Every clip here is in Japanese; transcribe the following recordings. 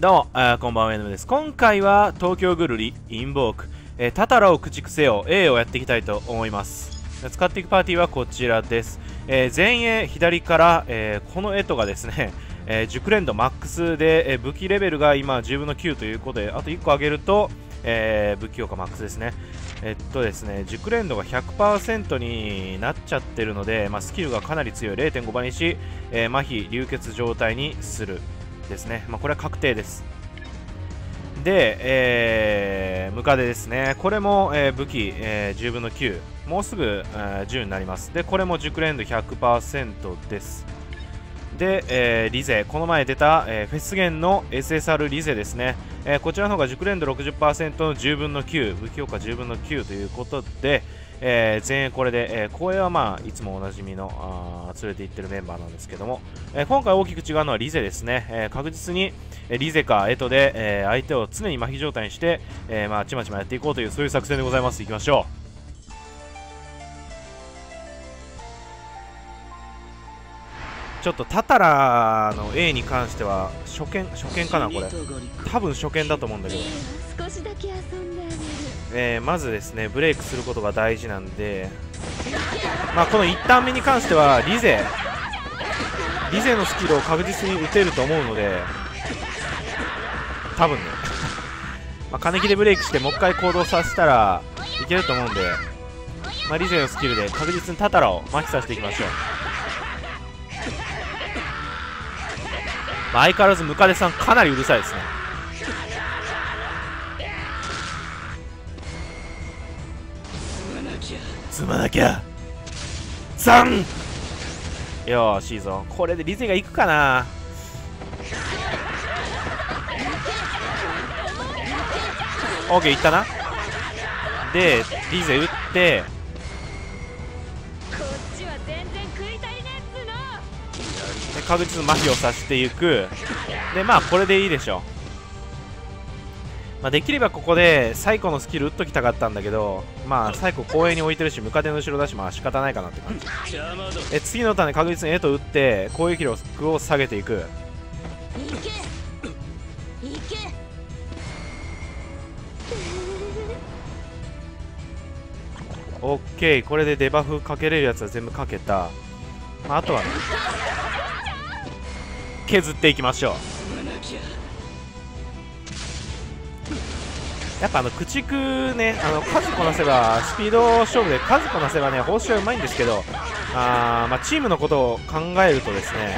どうも、あこんばんは、エヌムです。今回は東京ぐるり、インボーク、えータタラを駆逐せよ A をやっていきたいと思います。使っていくパーティーはこちらです。えー前衛左から、えーこのエトがですね、えー熟練度マックスで、えー武器レベルが今10分の9ということで、あと1個上げると、えー武器強化マックスですね。えっとですね、熟練度が100%になっちゃってるので、まあ、スキルがかなり強い0.5倍にし、えー麻痺流血状態にするですね、まあ、これは確定です。で、えームカデですね。これも、えー武器、えー10分の9もうすぐ、えー10になります。でこれも熟練度100%です。で、えーリゼ。この前出た、えーフェスゲンの SSR リゼですね、えーこちらの方が熟練度60%の10分の9武器強化10分の9ということで、えー前衛これで、えー後衛はまあいつもおなじみのあ連れて行ってるメンバーなんですけども、えー今回大きく違うのはリゼですね、えー確実に、リゼかエトで、えー相手を常に麻痺状態にして、えーまあちまちまやっていこうというそういう作戦でございます。いきましょう。ちょっとタタラの A に関しては初見初見かなこれ。多分初見だと思うんだけど。少しだけ遊んであげる。えーまずですねブレイクすることが大事なんで、まあ、この1ターン目に関してはリゼ。リゼのスキルを確実に打てると思うので多分ね、まあ、金木でブレイクしてもう一回行動させたらいけると思うんで、まあ、リゼのスキルで確実にタタラを麻痺させていきましょう、まあ、相変わらずムカデさんかなりうるさいですね。積まなきゃ。3よーしいいぞこれでリゼが行くかな。オーケーいったな。でリゼ打って。こっちは全然食い足りねで確実に麻痺をさせていく。でまあこれでいいでしょう、まあ、できればここでサイコのスキル打っときたかったんだけどまあサイコ後衛に置いてるしムカデの後ろだしまあ仕方ないかなって感じ。え次のターンで確実にエと打って攻撃力を下げていく。オッケー。これでデバフかけれるやつは全部かけた、まあ、あとはね削っていきましょう。やっぱあの駆逐ねあの数こなせばスピード勝負で数こなせばね報酬はうまいんですけどあー、まあ、チームのことを考えるとですね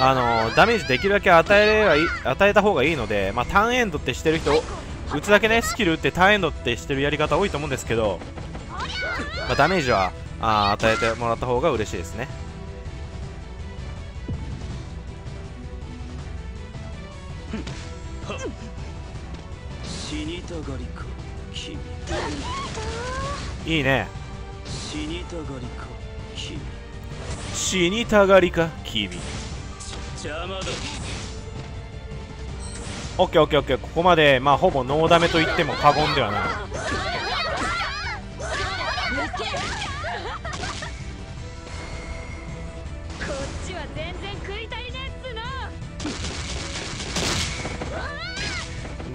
あのダメージできるだけ与えればい与えた方がいいので、まあ、ターンエンドってしてる人打つだけねスキル打ってターンエンドってしてるやり方多いと思うんですけど、まあ、ダメージはあ与えてもらった方が嬉しいですね。死にたがりか君。いいね。死にたがりか君。死にたがりか君。邪魔だオッケーオッケーオッケー。ここまでまあほぼノーダメと言っても過言ではない。こっちは全然食い足りねえっつうの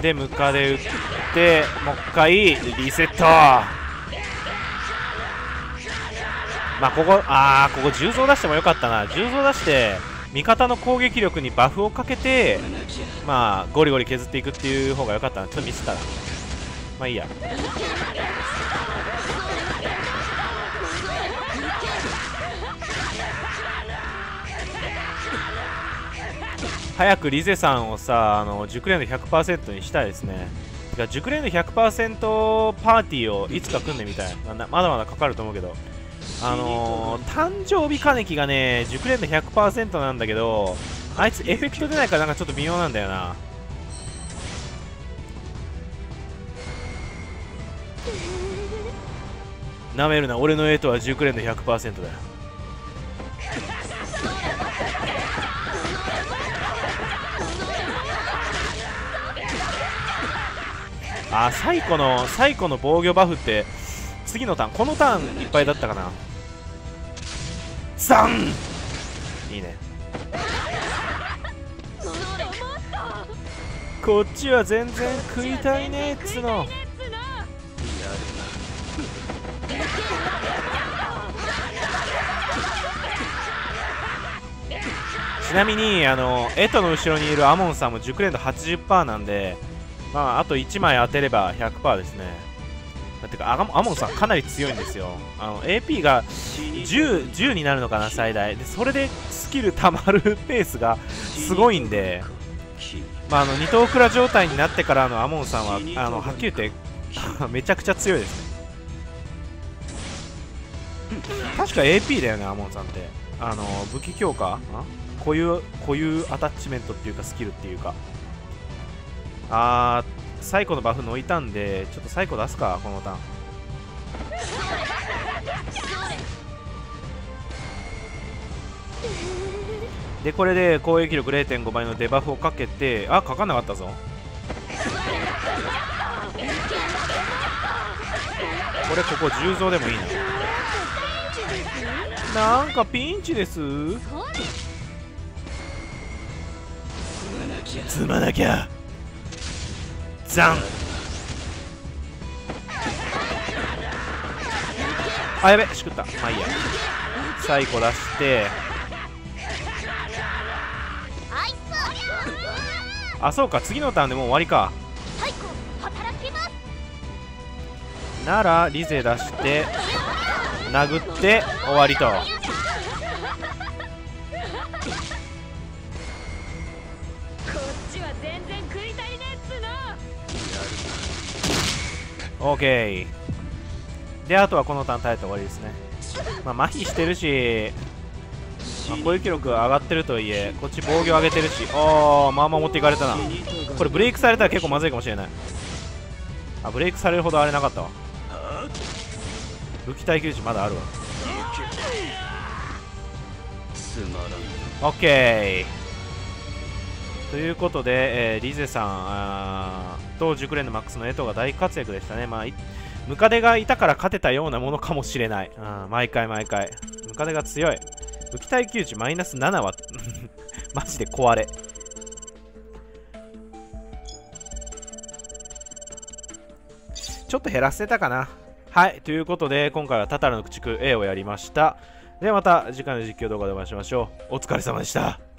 でムカで打ってもう一回リセット。まあここあーここ重蔵出してもよかったな。重蔵出して味方の攻撃力にバフをかけてまあゴリゴリ削っていくっていう方が良かったな。ちょっとミスったな。まあいいや。早くリゼさんをさあの熟練度100%にしたいですね。てか熟練度100%パーティーをいつか組んでみたい。まだまだかかると思うけど。あのー、誕生日金木がね熟練度100%なんだけどあいつエフェクト出ないからなんかちょっと微妙なんだよな。なめるな。俺のエイトは熟練度100%だよ。あーサイコのサイコの防御バフって次のターンこのターンいっぱいだったかな？3いいね。こっちは全然食いたいねっつの。ちなみにあのエトの後ろにいるアモンさんも熟練度80%なんでまああと1枚当てれば100%ですね。だってかアモンさんかなり強いんですよ。あの AP が 10, 10になるのかな最大。でそれでスキル溜まるペースがすごいんで、まあ、あの二等クラ状態になってからのアモンさんはあのはっきり言ってめちゃくちゃ強いですね。確か AP だよねアモンさんって。あの武器強化？固有固有アタッチメントっていうかスキルっていうか。あーサイコのバフ抜いたんでちょっとサイコ出すかこのターン。でこれで攻撃力0.5倍のデバフをかけてあかかんなかったぞ。これここ重蔵でもいいな。なんかピンチです。積まなきゃザンあやべしくった。まあいいや。サイコ出して。あそうか次のターンでもう終わりか。ならリゼ出して殴って終わりと。OK であとはこのターン耐えて終わりですね。まあ麻痺してるし、まあ、攻撃力上がってるとはいえこっち防御上げてるし。ああまあまあ持っていかれたな。これブレイクされたら結構まずいかもしれない。あブレイクされるほどあれなかったわ。武器耐久値まだあるわ。つまらん OK ということで、えーリゼさんあーと熟練のマックスのエトが大活躍でしたね、まあ、ムカデがいたから勝てたようなものかもしれない、うん、毎回毎回。ムカデが強い。武器耐久値マイナス7は マジで壊れ。ちょっと減らせたかな。はいということで今回はタタラの駆逐 A をやりました。ではまた次回の実況動画でお会いしましょう。お疲れ様でした。